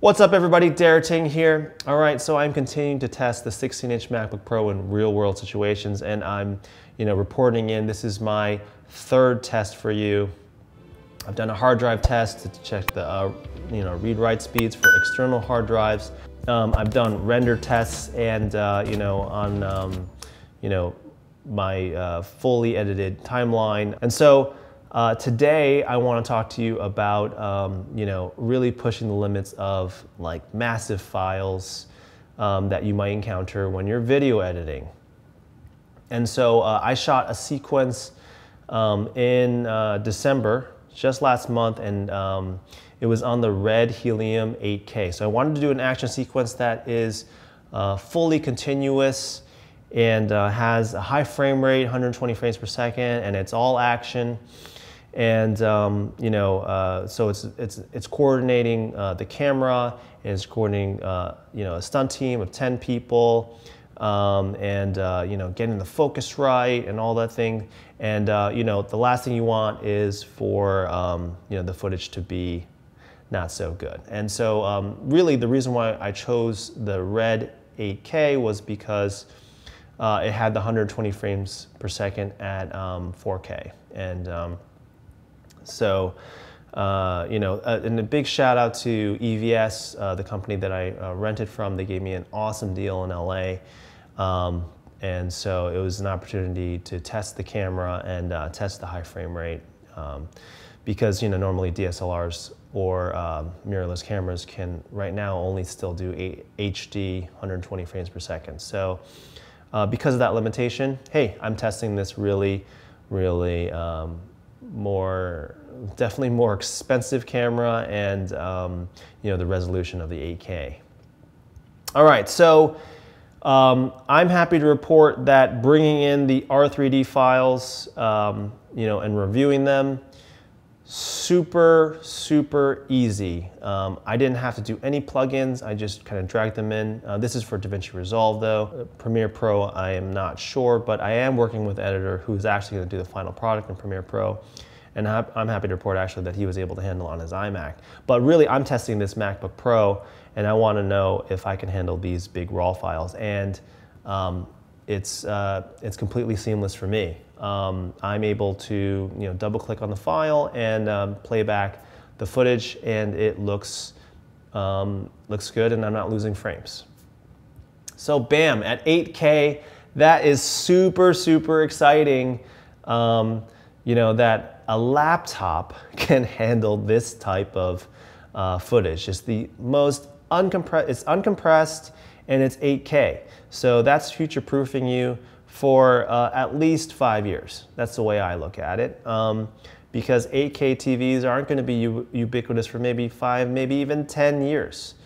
What's up everybody, Ting here. All right, so I'm continuing to test the 16-inch MacBook Pro in real world situations and I'm you know, reporting in, this is my third test for you. I've done a hard drive test to check the uh, you know, read-write speeds for external hard drives. Um, I've done render tests and uh, you know, on um, you know, my uh, fully edited timeline. And so uh, today, I want to talk to you about, um, you know, really pushing the limits of like massive files um, that you might encounter when you're video editing. And so uh, I shot a sequence um, in uh, December, just last month, and um, it was on the Red Helium 8K. So I wanted to do an action sequence that is uh, fully continuous and uh, has a high frame rate, 120 frames per second, and it's all action and um, you know, uh, so it's it's it's coordinating uh, the camera, and it's coordinating uh, you know a stunt team of ten people, um, and uh, you know getting the focus right and all that thing. And uh, you know, the last thing you want is for um, you know the footage to be not so good. And so um, really, the reason why I chose the Red 8K was because uh, it had the 120 frames per second at 4K, um, and um, so, uh, you know, uh, and a big shout out to EVS, uh, the company that I uh, rented from. They gave me an awesome deal in LA. Um, and so it was an opportunity to test the camera and uh, test the high frame rate. Um, because, you know, normally DSLRs or um, mirrorless cameras can right now only still do HD 120 frames per second. So uh, because of that limitation, hey, I'm testing this really, really um, more, definitely more expensive camera and um, you know the resolution of the 8K. All right, so um, I'm happy to report that bringing in the R3D files, um, you know, and reviewing them, super, super easy. Um, I didn't have to do any plugins. I just kind of dragged them in. Uh, this is for DaVinci Resolve though. Premiere Pro, I am not sure, but I am working with editor who's actually gonna do the final product in Premiere Pro. And I'm happy to report actually that he was able to handle on his iMac. But really, I'm testing this MacBook Pro and I wanna know if I can handle these big RAW files. And um, it's, uh, it's completely seamless for me um, I'm able to you know, double click on the file and um, play back the footage and it looks, um, looks good and I'm not losing frames. So bam, at 8K, that is super, super exciting. Um, you know, that a laptop can handle this type of uh, footage. It's the most uncompressed, it's uncompressed and it's 8K. So that's future proofing you for uh, at least five years. That's the way I look at it. Um, because 8K TVs aren't going to be ubiquitous for maybe five, maybe even 10 years.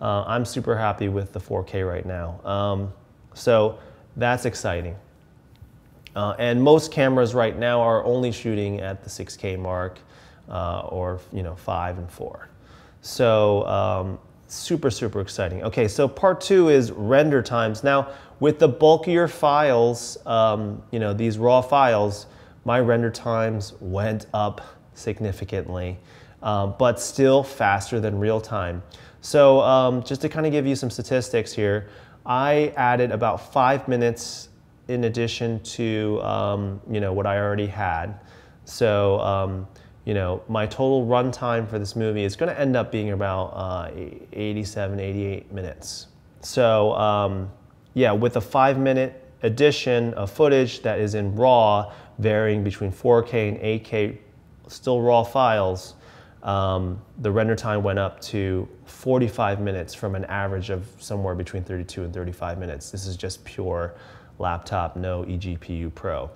Uh, I'm super happy with the 4K right now. Um, so that's exciting. Uh, and most cameras right now are only shooting at the 6K mark uh, or you know five and four. So um, super, super exciting. Okay, so part two is render times. Now, with the bulkier files, um, you know, these raw files, my render times went up significantly, um, but still faster than real time. So um, just to kind of give you some statistics here, I added about five minutes in addition to, um, you know, what I already had. So, um, you know, my total runtime for this movie is going to end up being about uh, 87, 88 minutes. So, um, yeah, with a five minute addition of footage that is in RAW, varying between 4K and 8K, still RAW files, um, the render time went up to 45 minutes from an average of somewhere between 32 and 35 minutes. This is just pure laptop, no eGPU Pro.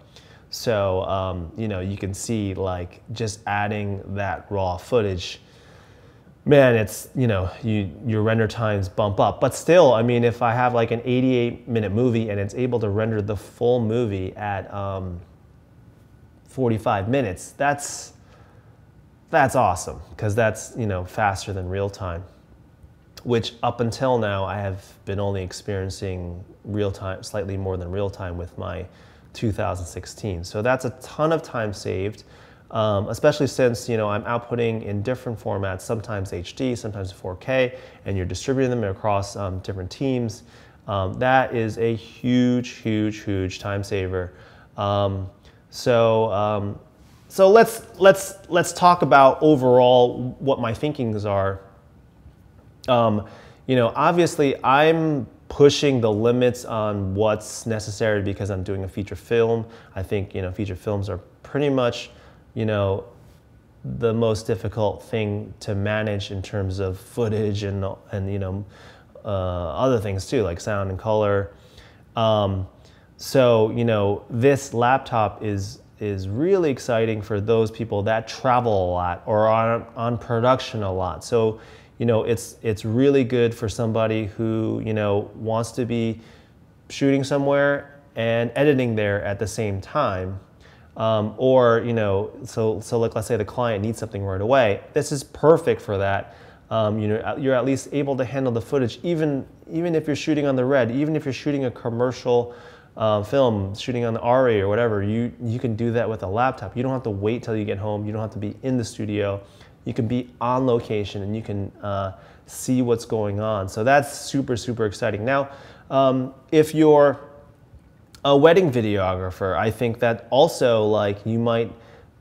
So, um, you know, you can see like just adding that raw footage, man, it's, you know, you, your render times bump up. But still, I mean, if I have like an 88 minute movie and it's able to render the full movie at um, 45 minutes, that's, that's awesome because that's, you know, faster than real time which up until now I have been only experiencing real time, slightly more than real time with my 2016. So that's a ton of time saved. Um, especially since you know I'm outputting in different formats, sometimes HD, sometimes 4K, and you're distributing them across um, different teams. Um, that is a huge, huge, huge time saver. Um, so, um, so let's let's let's talk about overall what my thinkings are. Um, you know, obviously, I'm pushing the limits on what's necessary because I'm doing a feature film. I think you know feature films are pretty much you know the most difficult thing to manage in terms of footage and and you know uh, other things too like sound and color. Um, so you know this laptop is is really exciting for those people that travel a lot or are on production a lot. So you know, it's, it's really good for somebody who, you know, wants to be shooting somewhere and editing there at the same time. Um, or, you know, so, so like let's say the client needs something right away. This is perfect for that. Um, you know, you're at least able to handle the footage even, even if you're shooting on the red, even if you're shooting a commercial uh, film, shooting on the RA or whatever, you, you can do that with a laptop. You don't have to wait till you get home. You don't have to be in the studio you can be on location and you can uh, see what's going on. So that's super, super exciting. Now, um, if you're a wedding videographer, I think that also like you might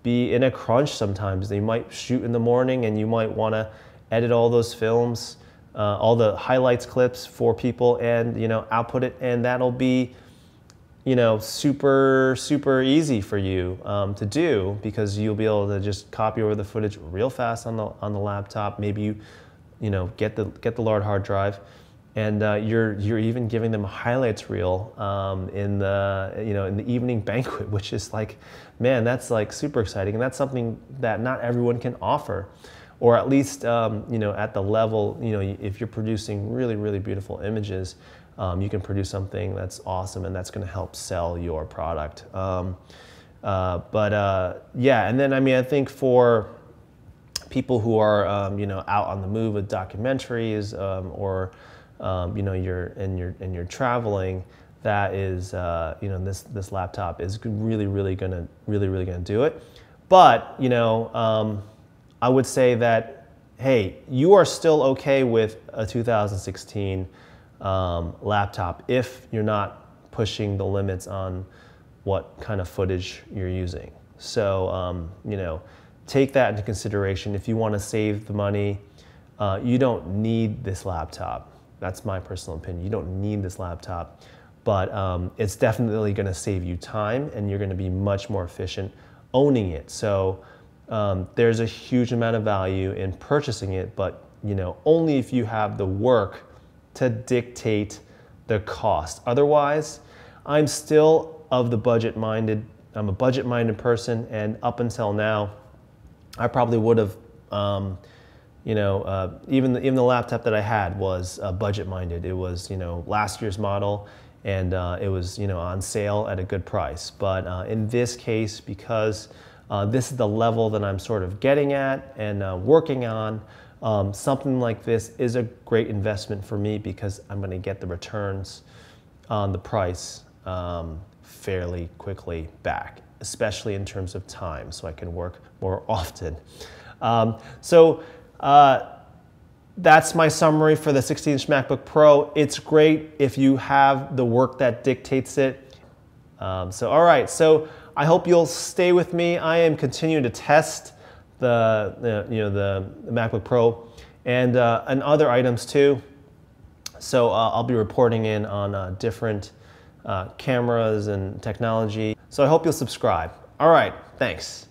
be in a crunch sometimes. You might shoot in the morning and you might want to edit all those films, uh, all the highlights clips for people and you know output it and that'll be you know, super, super easy for you um, to do because you'll be able to just copy over the footage real fast on the, on the laptop. Maybe you, you know, get the, get the large hard drive and uh, you're, you're even giving them a highlights reel um, in the, you know, in the evening banquet, which is like, man, that's like super exciting. And that's something that not everyone can offer or at least, um, you know, at the level, you know, if you're producing really, really beautiful images, um, you can produce something that's awesome and that's going to help sell your product. Um, uh, but uh, yeah, and then I mean, I think for people who are um, you know out on the move with documentaries um, or um, you know you're and you're and you're traveling, that is uh, you know this this laptop is really really gonna really really gonna do it. But you know um, I would say that hey, you are still okay with a 2016 um, laptop if you're not pushing the limits on what kind of footage you're using. So, um, you know, take that into consideration. If you want to save the money, uh, you don't need this laptop. That's my personal opinion. You don't need this laptop, but um, it's definitely going to save you time and you're going to be much more efficient owning it. So um, there's a huge amount of value in purchasing it, but you know, only if you have the work to dictate the cost. Otherwise, I'm still of the budget minded. I'm a budget minded person, and up until now, I probably would have, um, you know, uh, even the, even the laptop that I had was uh, budget minded. It was you know last year's model, and uh, it was you know on sale at a good price. But uh, in this case, because uh, this is the level that I'm sort of getting at and uh, working on um, something like this is a great investment for me because I'm going to get the returns on the price um, fairly quickly back, especially in terms of time, so I can work more often. Um, so uh, that's my summary for the 16-inch MacBook Pro. It's great if you have the work that dictates it. Um, so all right, so I hope you'll stay with me. I am continuing to test the, the you know the, the, MacBook Pro and uh, and other items too. So uh, I'll be reporting in on uh, different uh, cameras and technology. So I hope you'll subscribe. All right, thanks.